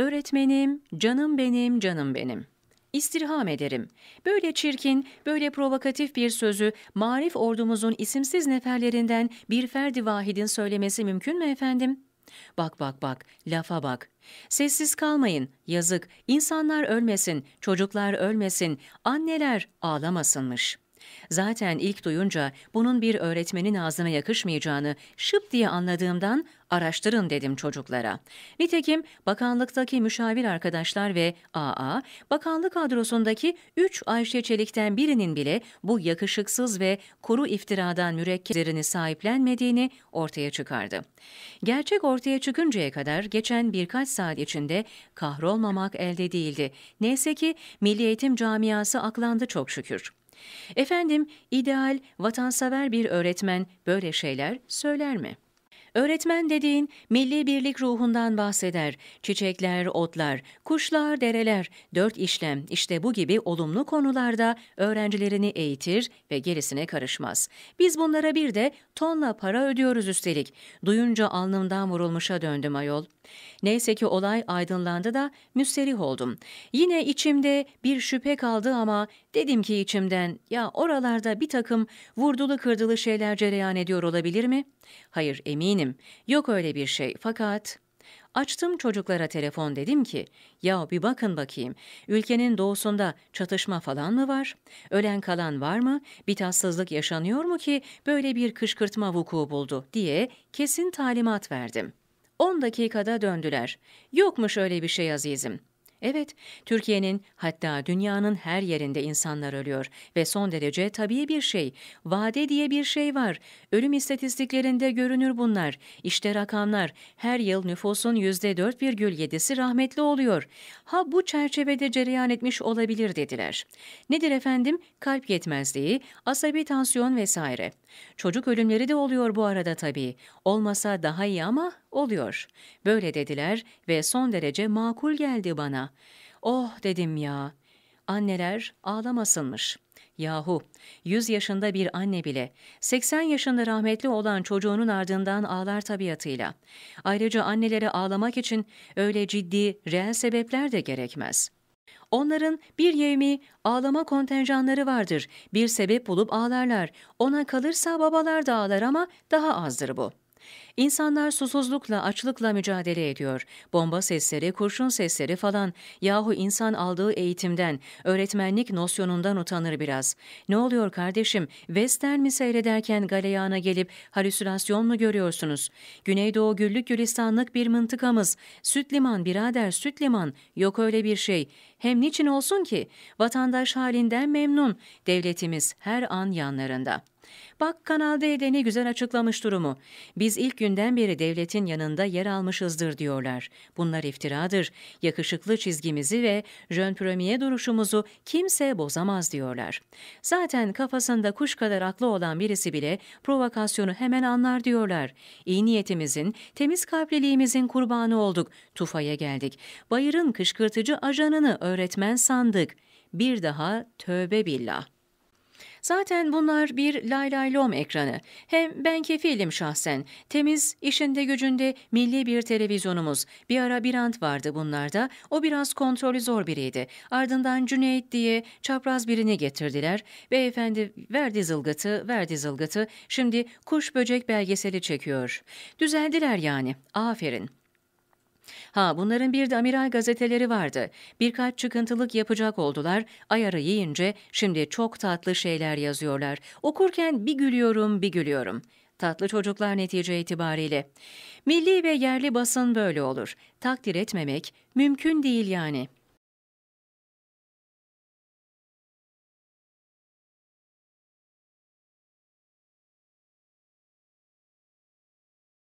Öğretmenim, canım benim, canım benim. İstirham ederim. Böyle çirkin, böyle provokatif bir sözü marif ordumuzun isimsiz neferlerinden bir ferdi vahidin söylemesi mümkün mü efendim? Bak bak bak, lafa bak. Sessiz kalmayın, yazık. İnsanlar ölmesin, çocuklar ölmesin, anneler ağlamasınmış.'' Zaten ilk duyunca bunun bir öğretmenin ağzına yakışmayacağını şıp diye anladığımdan araştırın dedim çocuklara. Nitekim bakanlıktaki müşavir arkadaşlar ve AA, bakanlık kadrosundaki 3 Ayşe Çelik'ten birinin bile bu yakışıksız ve kuru iftiradan mürekkeblerini sahiplenmediğini ortaya çıkardı. Gerçek ortaya çıkıncaya kadar geçen birkaç saat içinde kahrolmamak elde değildi. Neyse ki Milli Eğitim Camiası aklandı çok şükür. Efendim, ideal, vatansever bir öğretmen böyle şeyler söyler mi? Öğretmen dediğin milli birlik ruhundan bahseder. Çiçekler, otlar, kuşlar, dereler, dört işlem işte bu gibi olumlu konularda öğrencilerini eğitir ve gerisine karışmaz. Biz bunlara bir de tonla para ödüyoruz üstelik. Duyunca alnımdan vurulmuşa döndüm ayol. Neyse ki olay aydınlandı da müsterih oldum. Yine içimde bir şüphe kaldı ama dedim ki içimden ya oralarda bir takım vurdulu kırdılı şeyler cereyan ediyor olabilir mi? Hayır eminim yok öyle bir şey fakat... Açtım çocuklara telefon dedim ki, ya bir bakın bakayım, ülkenin doğusunda çatışma falan mı var? Ölen kalan var mı? Bir tatsızlık yaşanıyor mu ki böyle bir kışkırtma vuku buldu diye kesin talimat verdim. 10 dakikada döndüler. Yokmuş öyle bir şey azizim. Evet, Türkiye'nin hatta dünyanın her yerinde insanlar ölüyor ve son derece tabii bir şey. Vade diye bir şey var. Ölüm istatistiklerinde görünür bunlar. İşte rakamlar. Her yıl nüfusun %4,7'si rahmetli oluyor. Ha bu çerçevede cereyan etmiş olabilir dediler. Nedir efendim? Kalp yetmezliği, asabi tansiyon vesaire. Çocuk ölümleri de oluyor bu arada tabii. Olmasa daha iyi ama oluyor. Böyle dediler ve son derece makul geldi bana. Oh dedim ya. Anneler ağlamasınmış. Yahu, 100 yaşında bir anne bile, 80 yaşında rahmetli olan çocuğunun ardından ağlar tabiatıyla. Ayrıca annelere ağlamak için öyle ciddi, reel sebepler de gerekmez.'' Onların bir yevmi ağlama kontenjanları vardır. Bir sebep bulup ağlarlar. Ona kalırsa babalar da ağlar ama daha azdır bu. İnsanlar susuzlukla, açlıkla mücadele ediyor. Bomba sesleri, kurşun sesleri falan. Yahu insan aldığı eğitimden, öğretmenlik nosyonundan utanır biraz. Ne oluyor kardeşim? Western mi seyrederken galeyana gelip halüsinasyon mu görüyorsunuz? Güneydoğu güllük gülistanlık bir mıntıkamız. Süt liman birader süt liman. Yok öyle bir şey. Hem niçin olsun ki? Vatandaş halinden memnun. Devletimiz her an yanlarında. Bak Kanal D'de ne güzel açıklamış durumu. Biz ilk günden beri devletin yanında yer almışızdır diyorlar. Bunlar iftiradır. Yakışıklı çizgimizi ve jön premier duruşumuzu kimse bozamaz diyorlar. Zaten kafasında kuş kadar aklı olan birisi bile provokasyonu hemen anlar diyorlar. İyi niyetimizin, temiz kalpliliğimizin kurbanı olduk. Tufaya geldik. Bayırın kışkırtıcı ajanını öğretmen sandık. Bir daha tövbe billah. Zaten bunlar bir lay lay lom ekranı. Hem ben kefilim şahsen. Temiz, işinde gücünde milli bir televizyonumuz. Bir ara bir ant vardı bunlarda. O biraz kontrolü zor biriydi. Ardından Cüneyt diye çapraz birini getirdiler. Beyefendi verdi zılgıtı, verdi zılgıtı. Şimdi kuş böcek belgeseli çekiyor. Düzeldiler yani. Aferin. Ha bunların bir de amiral gazeteleri vardı. Birkaç çıkıntılık yapacak oldular. Ayarı yiyince şimdi çok tatlı şeyler yazıyorlar. Okurken bir gülüyorum bir gülüyorum. Tatlı çocuklar netice itibariyle. Milli ve yerli basın böyle olur. Takdir etmemek mümkün değil yani.''